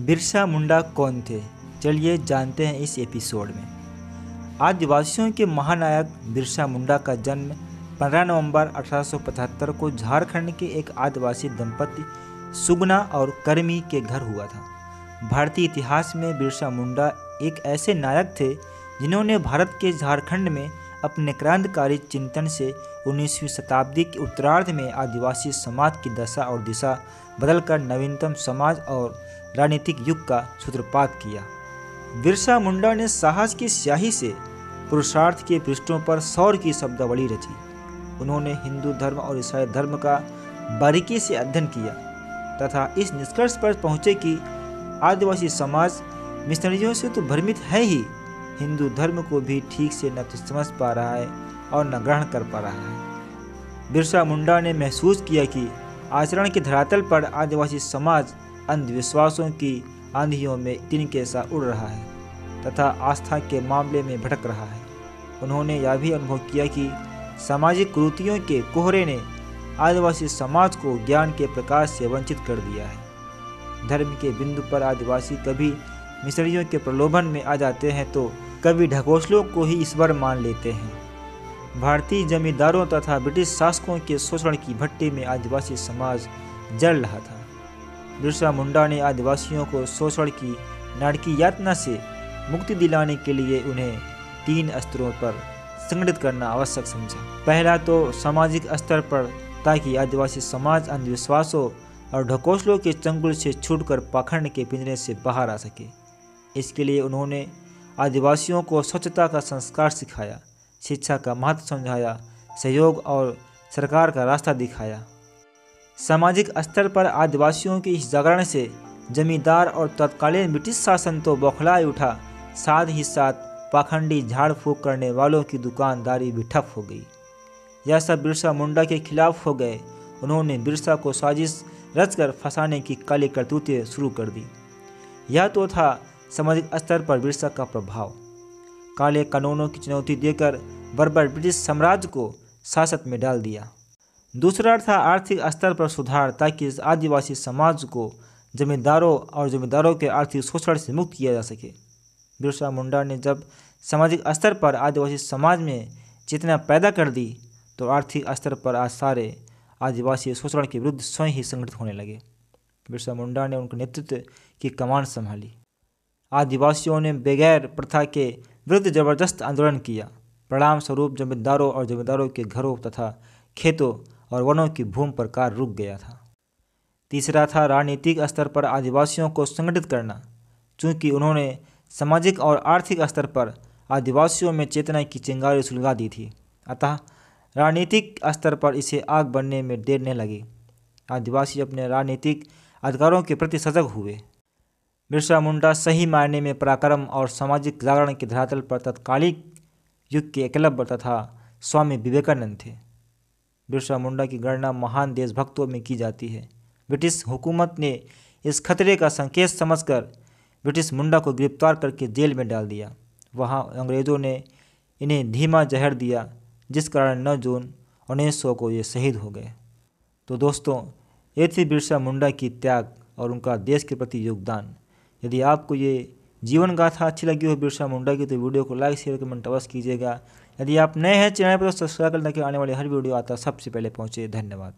बिरसा मुंडा कौन थे? चलिए जानते हैं इस एपिसोड में। आदिवासियों के महानायक बिरसा मुंडा का जन्म 15 नवंबर 1875 को झारखंड के एक आदिवासी दंपति सुगना और कर्मी के घर हुआ था। भारतीय इतिहास में बिरसा मुंडा एक ऐसे नायक थे जिन्होंने भारत के झारखंड में अपने क्रांतिकारी चिंतन से 19वीं शताब्दी के उत्तरार्ध में आदिवासी समाज की दशा और दिशा बदलकर नवीनतम समाज और राजनीतिक युग का सूत्रपात किया। बिरसा मुंडा ने साहस की स्याही से पुरुषार्थ के पृष्ठों पर सौर की शब्दावली रची। उन्होंने हिंदू धर्म और ईसाई धर्म का बारीकी से अध्ययन किया तथा इस निष्कर्ष पर पहुँचे कि आदिवासी समाज मिशनरियों से तो भ्रमित है ही। हिंदू धर्म को भी ठीक से न तो समझ पा रहा है और न ग्रहण कर पा रहा है। बिरसा मुंडा ने महसूस किया कि आचरण के धरातल पर आदिवासी समाज अंधविश्वासों की आंधियों में तीन सा उड़ रहा है तथा आस्था के मामले में भटक रहा है। उन्होंने यह भी अनुभव किया कि सामाजिक कुरुतियों के कोहरे ने आदिवासी समाज को ज्ञान के प्रकाश से वंचित कर दिया है। धर्म के बिंदु पर आदिवासी कभी मिसरियों के प्रलोभन में आ जाते हैं तो कभी ढकोसलों को ही ईश्वर मान लेते हैं। भारतीय जमींदारों तथा ब्रिटिश शासकों के शोषण की भट्टी में आदिवासी समाज जल रहा था। बिरसा मुंडा ने आदिवासियों को शोषण की नाटकी यातना से मुक्ति दिलाने के लिए उन्हें तीन स्तरों पर संगठित करना आवश्यक समझा। पहला तो सामाजिक स्तर पर, ताकि आदिवासी समाज अंधविश्वासों और ढकोसलों के चंगुल से छूटकर पाखंड के पिंजरे से बाहर आ सके। इसके लिए उन्होंने आदिवासियों को स्वच्छता का संस्कार सिखाया, शिक्षा का महत्व समझाया, सहयोग और सरकार का रास्ता दिखाया। सामाजिक स्तर पर आदिवासियों के इस जागरण से जमींदार और तत्कालीन ब्रिटिश शासन तो बौखलाए उठा। साथ ही साथ पाखंडी झाड़ फूक करने वालों की दुकानदारी भी ठप हो गई। यह सब बिरसा मुंडा के खिलाफ हो गए। उन्होंने बिरसा को साजिश रचकर फंसाने की काली करतूतें शुरू कर दी। यह तो था सामाजिक स्तर पर बिरसा का प्रभाव। काले कानूनों की चुनौती देकर बर्बर ब्रिटिश साम्राज्य को शासक में डाल दिया। दूसरा था आर्थिक स्तर पर सुधार ताकि आदिवासी समाज को जमींदारों और जमींदारों के आर्थिक शोषण से मुक्त किया जा सके। बिरसा मुंडा ने जब सामाजिक स्तर पर आदिवासी समाज में चेतना पैदा कर दी तो आर्थिक स्तर पर आज सारे आदिवासी शोषण के विरुद्ध स्वयं ही संगठित होने लगे। बिरसा मुंडा ने उनके नेतृत्व की कमान संभाली। आदिवासियों ने बगैर प्रथा के विरुद्ध ज़बरदस्त आंदोलन किया। परिणाम स्वरूप जमींदारों और जमींदारों के घरों तथा खेतों और वनों की भूमि पर कार्य रुक गया था। तीसरा था राजनीतिक स्तर पर आदिवासियों को संगठित करना। चूँकि उन्होंने सामाजिक और आर्थिक स्तर पर आदिवासियों में चेतना की चिंगारी सुलगा दी थी, अतः राजनीतिक स्तर पर इसे आग बनने में देर नहीं लगी। आदिवासी अपने राजनीतिक अधिकारों के प्रति सजग हुए। बिरसा मुंडा सही मायने में पराक्रम और सामाजिक जागरण के धरातल पर तत्कालिक युग के एकलव्य तथा स्वामी विवेकानंद थे। बिरसा मुंडा की गणना महान देशभक्तों में की जाती है। ब्रिटिश हुकूमत ने इस खतरे का संकेत समझकर ब्रिटिश मुंडा को गिरफ़्तार करके जेल में डाल दिया। वहाँ अंग्रेज़ों ने इन्हें धीमा जहर दिया, जिस कारण 9 जून उन्नीस सौ को ये शहीद हो गए। तो दोस्तों, ये थी बिरसा मुंडा की त्याग और उनका देश के प्रति योगदान। यदि आपको ये जीवन गाथा अच्छी लगी हो बिरसा मुंडा की तो वीडियो को लाइक, शेयर, कमेंट अवश्य कीजिएगा। यदि आप नए हैं, चैनल पर तो सब्सक्राइब करने के आने वाली हर वीडियो आता सबसे पहले पहुँचे, धन्यवाद।